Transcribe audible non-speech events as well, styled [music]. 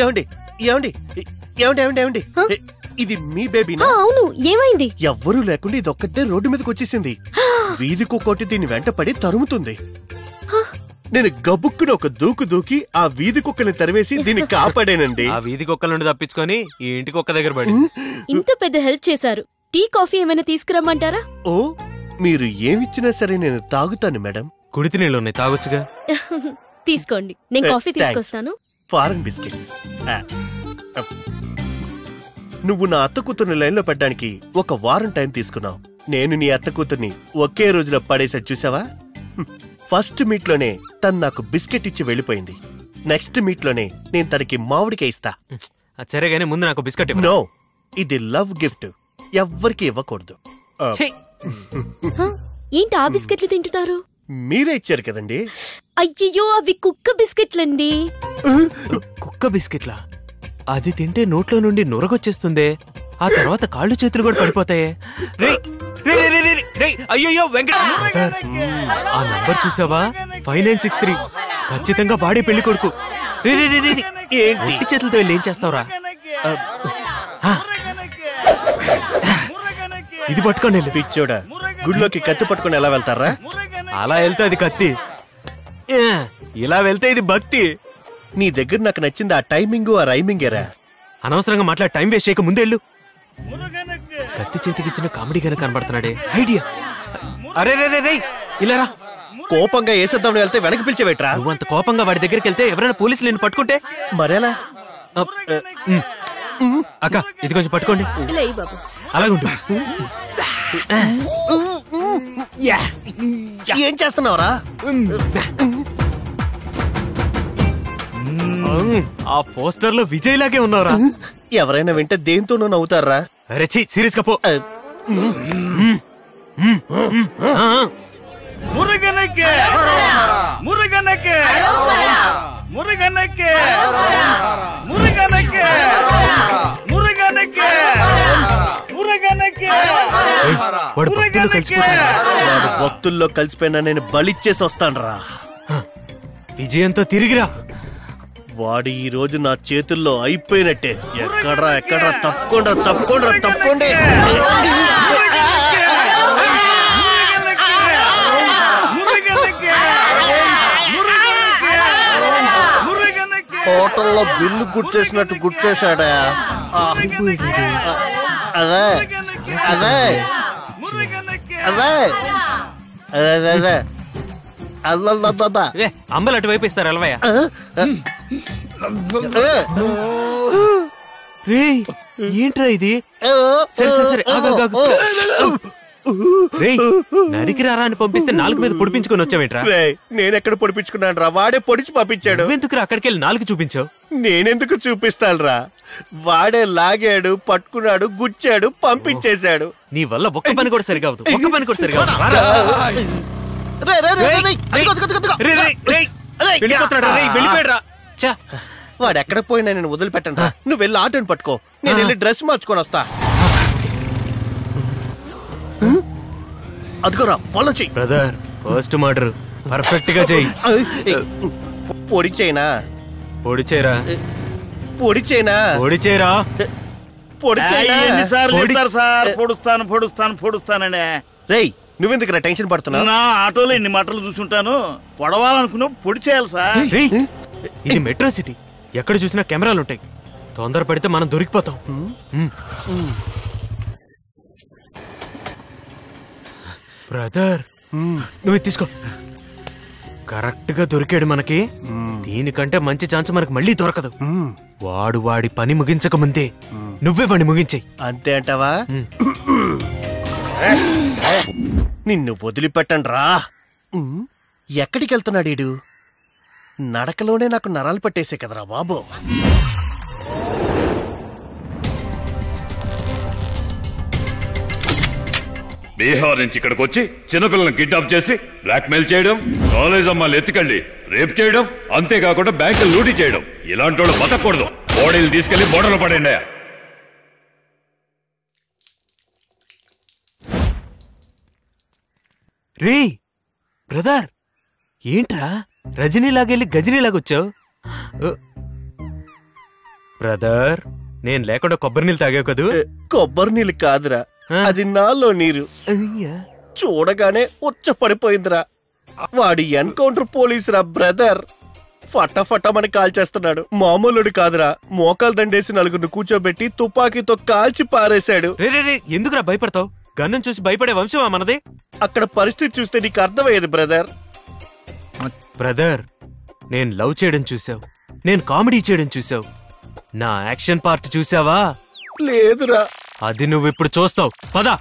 ఏమండి? ఏమండి? ఏమండి ఏమండి ఏమండి? ఇది మీ బేబీనా? అవును. ఏమైంది? ఎవ్వరూ లేకుండా ఇది ఒక్కతే రోడ్డు మీదకి వచ్చేసింది. వీధి కుక్కోటి దీని వెంట పడి తరుముతుంది. నేను గబుక్కున ఒక దూకు దూకి ఆ వీధి కుక్కని తరివేసి దీన్ని [laughs] కాపాడానండి. ఆ వీధి కుక్కల నుండి తప్పించుకొని ఈ ఇంటి కుక్క దగ్గర పడి. ఇంత పెద్ద హెల్ప్ చేశారు. టీ కాఫీ ఏమైనా తీసుకురమ్మంటారా? ఓ మీరు ఏమిచ్చినా సరే నేను తాగుతాను మేడం. కుడితి నీళ్ళు ఉన్నాయి తాగొచ్చుగా. [laughs] తీసుకోండి. నేను కాఫీ. తీసుకొస్తాను. Foreign biscuits. నువ్వు నా అత్త కూతుర్ని లైన్లో పెట్టడానికి ఒక వారం టైం తీసుకున్నావు. నేను నీ అత్త కూతుర్ని ఒకే రోజులో పడేసా చూసావా. ఫస్ట్ మీట్లోనే తను నాకు బిస్కెట్ ఇచ్చి వెళ్ళిపోయింది. నెక్స్ట్ మీట్లోనే నేను తనకి మామిడికాయ ఇస్తా. సరే గానీ ముందు నాకు బిస్కెట్ ఇవ్వు. నో. ఇది లవ్ గిఫ్ట్. ఎవ్వరికి ఇవ్వకూడదు. ఆ, ఛీ! హ? ఏంటి ఆ బిస్కెట్లు తింటున్నారు? మీరే ఇచ్చారు కదండి? అయ్యయ్యో అవి కుక్క బిస్కెట్లండి. కుక్క బిస్కెట్లా? అది తింటే నోట్లో నుండి నొరగొచ్చేస్తుందే. ఆ తర్వాత కాళ్ళు చేతులు కూడా పడిపోతాయే. అయ్యయ్యో వెంకట ఆ నంబర్ చూసావా? Five nine six three. ఖచ్చితంగా వాడే పెళ్ళి కొడుకు. రే రే రే రే రే. ఏంటి? ఒట్టి చేతులతో వెళ్ళి ఏం చేస్తావురా? ఇది పట్టుకోండి వెళ్ళు. పిచ్చోడా. గుడిలోకి కత్తి పట్టుకొని ఎలా వెళ్తారా? అలా వెళ్తే అది కత్తి. ఇలా వెళ్తే ఇది భక్తి. నీ దగ్గర నాకు నచ్చింది ఆ టైమింగ్ ఆ రైమింగేరా. అనవసరంగా మాట్లాడి టైం వేస్ట్ చేయక ముందెళ్ళు కత్తి చేతికి ఇచ్చిన కామెడీ కనుక కనబడుతున్నాడే. ఐడియా. అరే రే రే రే ఇలా రా. కోపంగా వేసేద్దామని వెళ్తే వెనక్కి పిలిచేవేట్రా? నువ్వు అంత కోపంగా వాడి దగ్గరికి వెళ్తే ఎవరైనా పోలీసులు నిన్ను పట్టుకుంటే? మరేలా. అక్క ఇది కొంచెం పట్టుకోండి. ఇలా ఏం చేస్తున్నావరా? ఆ పోస్టర్లో విజయ్ లాగే ఉన్నారా ఎవరైనా వింటే దేంతోనూ నవ్వుతారా? అరే చీ సీరియస్గా పో మురుగనకే. మురుగనకే. మురుగనకే. వాడు భక్తుల్లో కలిసిపోయాడు భక్తుల్లో కలిసిపోయినా నేను బలిచ్చేసి వస్తానరా. విజయంతో తిరిగిరా. వాడు ఈ రోజు నా చేతుల్లో అయిపోయినట్టే. ఎక్కడ్రా ఎక్కడ్రా తప్పకుండా తప్పకుండా తప్పకుండా. హోటల్లో బిల్లు గుర్చేసినట్టు గుర్చేశాడా? అదే అదే. అదే. అదే. అల్లల్లబ్బబ్బా. ఏ అంబలు అటువైపు ఇస్తారు రేయ్ ఏంట్రా ఇది? సరే సరే సరే ఆగు, ఆగు, ఆగు. రేయ్ నరికి రారా అని పంపిస్తే నాలుగు మీద పొడిపించుకొని వచ్చావేంట్రా? నేనెక్కడ పొడిపించుకున్నాను రా? వాడే పొడిచి పంపించాడు. నువ్వెందుకు అక్కడికి వెళ్ళి నాలుగు చూపించావు? నేనెందుకు చూపిస్తానురా? వాడే లాగాడు పట్టుకున్నాడు గుచ్చాడు పంపించేశాడు. నీ వల్ల ఒక్క పని కూడా సరిగా ఒక్క పని కూడా సరిగా ఛా. వాడు ఎక్కడ పోయినా నేను వదిలిపెట్టను నువ్వు వెళ్ళి ఆటోని పట్టుకో. నేను వెళ్ళి డ్రెస్ మార్చుకొని వస్తా. అదిగోరా ఫాలో చెయ్యి. బ్రదర్ ఫస్ట్ మర్డర్ పర్ఫెక్ట్గా చెయ్యి. పొడి చేయనా? పొడి చేయరా. పొడి చేయనా? పొడి చేయరా. పొడి చేయనా? ఎన్నిసార్లు పొడి- చెప్తారు సార్? పొడుస్తాను పొడుస్తాను పొడుస్తాననే. రేయ్ నువ్వెందుకు టెన్షన్ పడుతున్నావు? నా ఆటోలో ఇన్ని మటలు చూసుంటాను పొడవాలనుకున్నా పొడి చేయాలి సార్. రేయ్ ఇది మెట్రో సిటీ. ఎక్కడ చూసినా కెమెరాలు ఉంటాయి తొందర పడితే మనం దొరికిపోతాం బ్రదర్. నువ్వు తీసుకో. కరెక్ట్గా దొరికాడు మనకి. దీనికంటే మంచి ఛాన్స్ మనకు మళ్ళీ దొరకదు. వాడు వాడి పని ముగించక ముందే నువ్వే వాడిని ముగించేయి. అంతే అంటావా? నిన్ను వదిలిపెట్టండి రా. ఎక్కడికి వెళ్తున్నాడు నడకలోనే నాకు నరాలు పట్టేసే కదరా బాబు. బీహార్ నుంచి ఇక్కడికి వచ్చి చిన్నపిల్లల్ని కిడ్నాప్ చేసి బ్లాక్మెయిల్ చేయడం కాలేజ్ అమ్మాయిలు ఎత్తుకెళ్ళి రేప్ చేయడం అంతేకాకుండా బ్యాంకులు లూటీ చేయడం. ఇలాంటి వాళ్ళు బతకూడదు. బాడీలు తీసుకెళ్ళి బోర్డర్లో పడండి రే బ్రదర్ ఏంట్రా? రజనీ లాగెళ్ళి గజనీ లాగొచ్చావు బ్రదర్ నేను లేకుండా కొబ్బరి నీళ్ళు తాగావు కదూ? కొబ్బరి నీళ్ళు కాదురా? అది నాలో నీరు. చూడగానే ఉచ్చ పడిపోయిందిరా వాడి ఎన్కౌంటర్ పోలీసురా బ్రదర్. ఫటాఫటమని కాల్చేస్తున్నాడు మామూలుడు కాదురా. మోకాలు దండేసి నలుగురిని కూర్చోబెట్టి తుపాకీతో కాల్చి పారేశాడు. ఎందుకురా భయపడతావు? గన్నం చూసి భయపడే వంశమా మనది? అక్కడ పరిస్థితి చూస్తే నీకు అర్థమయ్యేది బ్రదర్. బ్రదర్ నేను లవ్ చేయడం చూసావు నేను కామెడీ చేయడం చూసావు నా యాక్షన్ పార్ట్ చూసావా లేదురా. అది నువ్వు ఇప్పుడు చూస్తావు. పదా.